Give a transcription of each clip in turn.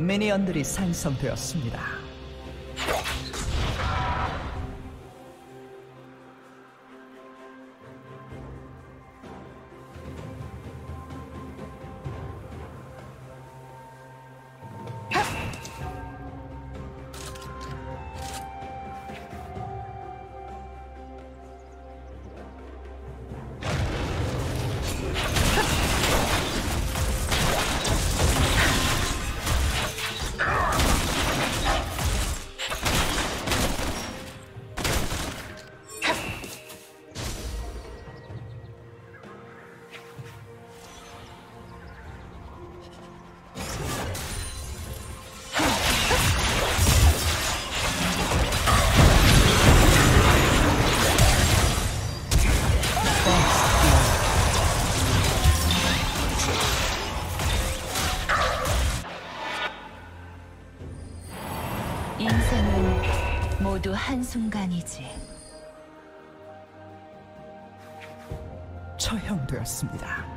미니언들이 생성되었습니다. 한순간이지. 처형되었습니다.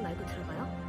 말고 들어가요.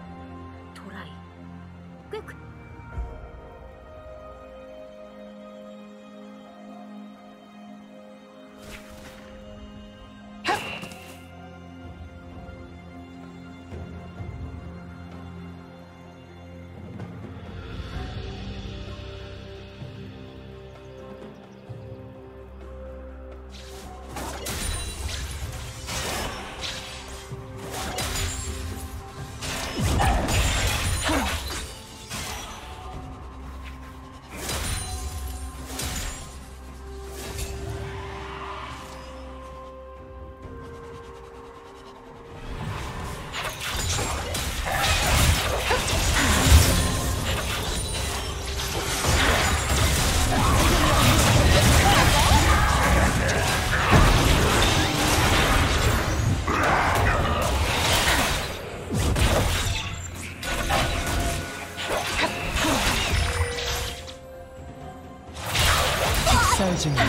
짜증나.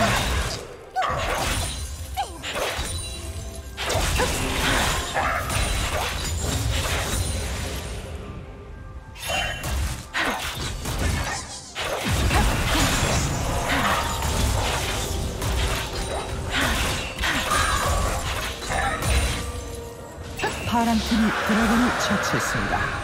파란 팀이 드래곤을 처치했습니다.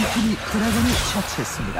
파란 팀이 드래곤을 처치했습니다.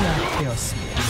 제압되었습니다.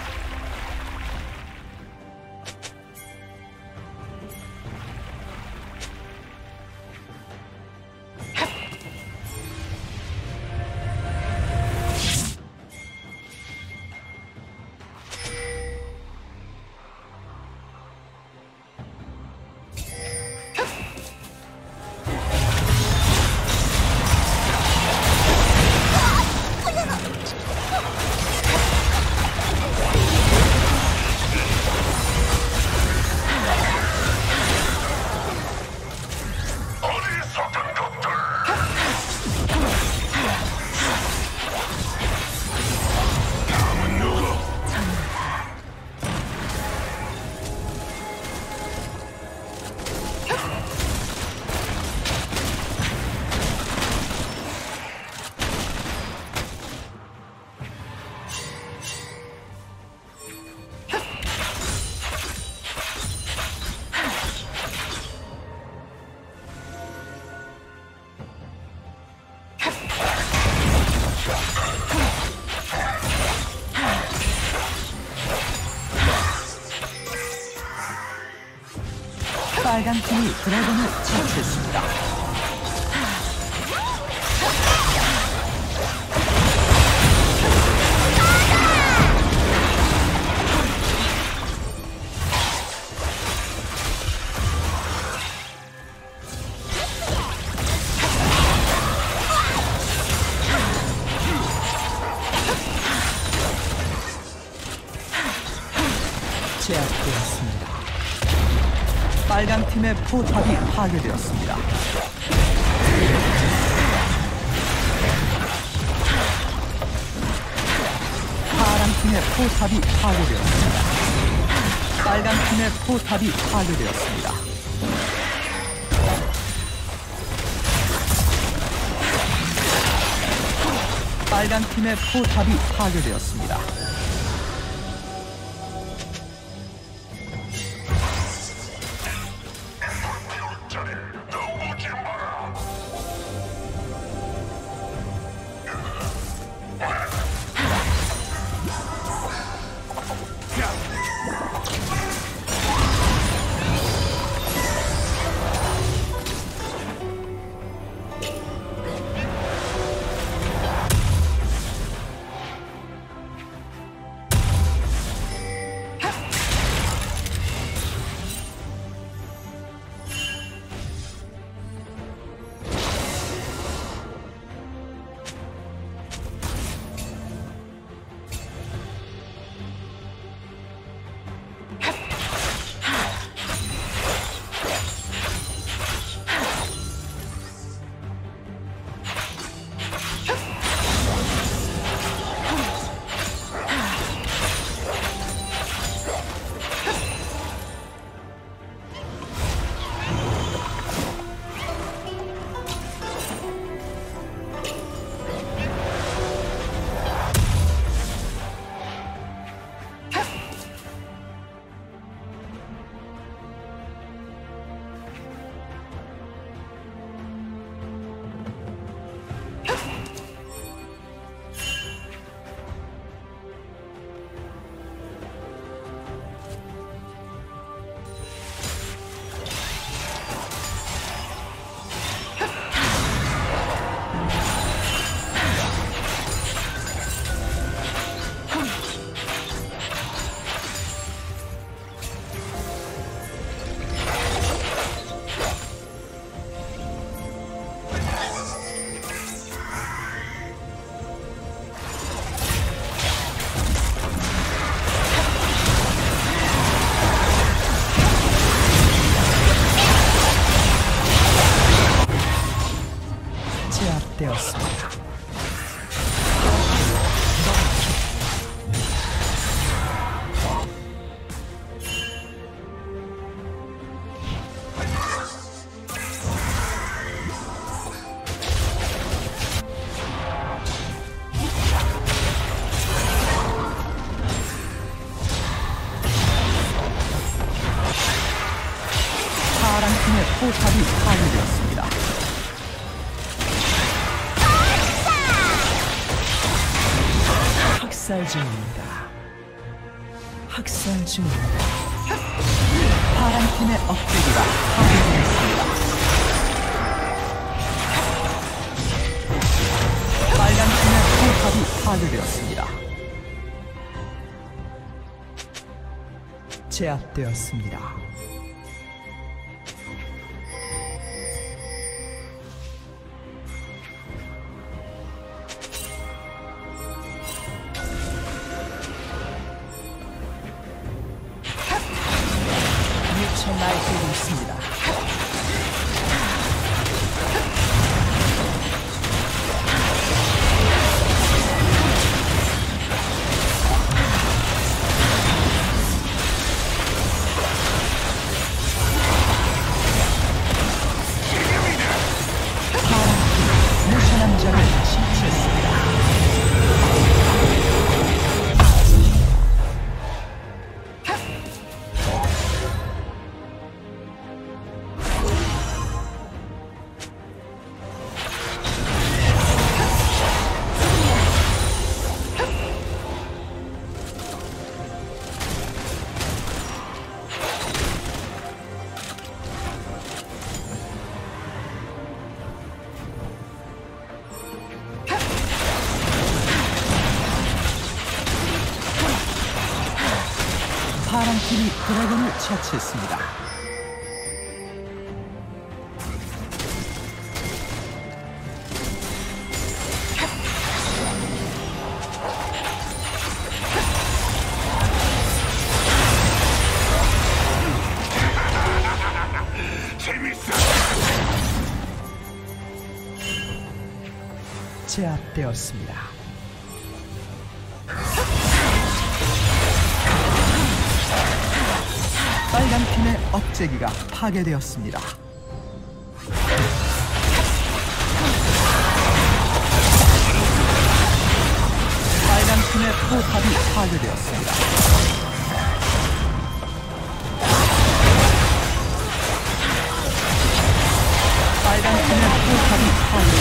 빨간 팀이 드래곤을 처치했습니다. 포탑이 파괴되었습니다. 파란 팀의 포탑이 파괴되었습니다. 빨간 팀의 포탑이 파괴되었습니다. 빨간 팀의 포탑이 파괴되었습니다. 중입니다. 학살 중입니다. 파란 팀의 억제기가 파괴되었습니다. 빨간 팀의 포탑이 파괴되었습니다. 제압되었습니다. 처치했습니다. 제압되었습니다. 빨간 팀의 억제기가 파괴되었습니다. 빨간 팀의 포탑이 파괴되었습니다. 빨간 팀의 포탑이 파괴되었습니다.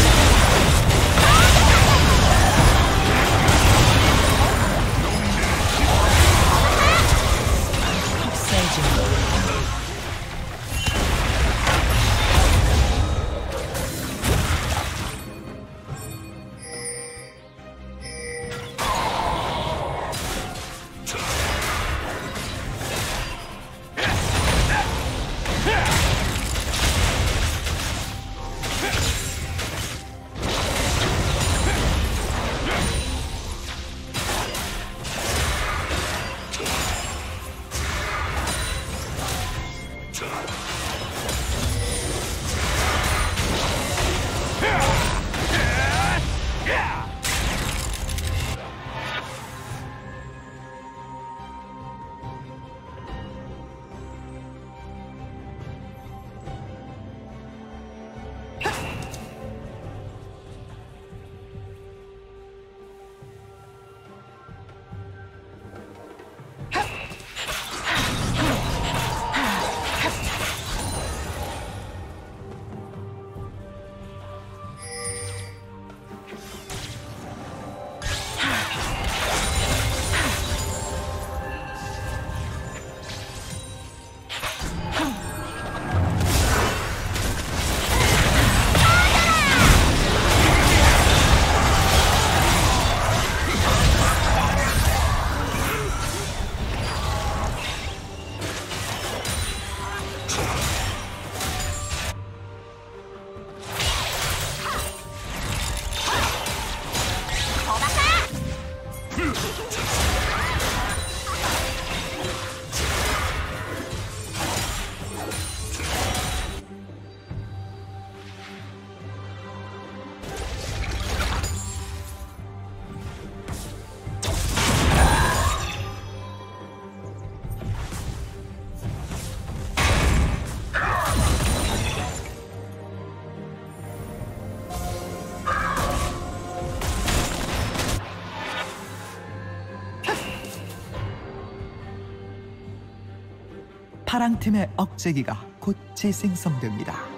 파랑 팀의 억제기가 곧 재생성됩니다.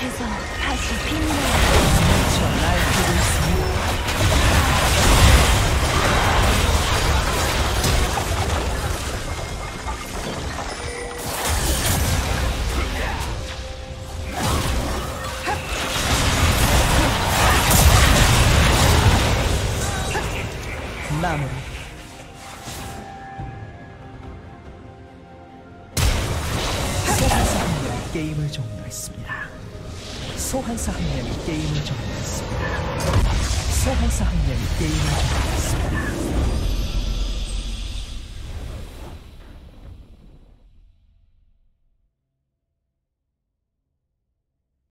黑色开始拼命。Game.